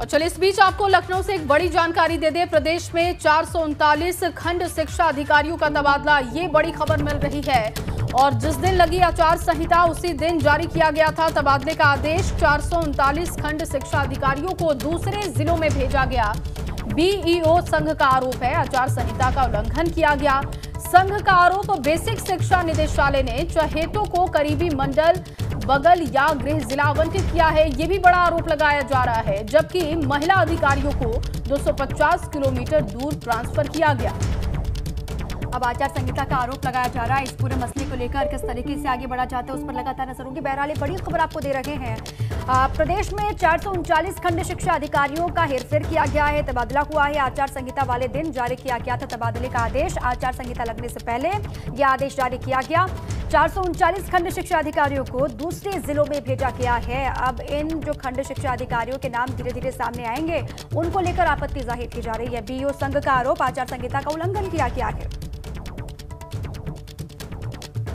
और चलिए, इस बीच आपको लखनऊ से एक बड़ी जानकारी दे दे। प्रदेश में चार सौ उनतालीस खंड शिक्षा अधिकारियों का तबादला, ये बड़ी खबर मिल रही है। और जिस दिन लगी आचार संहिता, उसी दिन जारी किया गया था तबादले का आदेश। चार सौ उनतालीस खंड शिक्षा अधिकारियों को दूसरे जिलों में भेजा गया। बीईओ संघ का आरोप है, आचार संहिता का उल्लंघन किया गया। संघ का आरोप, बेसिक शिक्षा निदेशालय ने चहेतों को करीबी मंडल बगल या गृह जिला आवंटित किया है, ये भी बड़ा आरोप लगाया जा रहा है, जबकि महिला अधिकारियों को 250 किलोमीटर दूर ट्रांसफ़र किया गया। अब आचार संहिता का आरोप लगाया जा रहा है, इस पूरे मसले को लेकर किस तरीके से आगे बढ़ा जाता है, उस पर लगातार नज़र होगी। बहरहाल बड़ी खबर आपको दे रहे हैं। प्रदेश में चार खंड शिक्षा अधिकारियों का हेरफेर किया गया है, तबादला हुआ है। आचार संहिता वाले दिन जारी किया गया था तबादले का आदेश। आचार संहिता लगने से पहले यह आदेश जारी किया गया। चार खंड शिक्षा अधिकारियों को दूसरे जिलों में भेजा गया है। अब इन जो खंड शिक्षा अधिकारियों के नाम धीरे धीरे सामने आएँगे, उनको लेकर आपत्ति ज़ाहिर की जा रही है। बीओ संघ का आरोप, आचार संहिता का उल्लंघन किया गया है।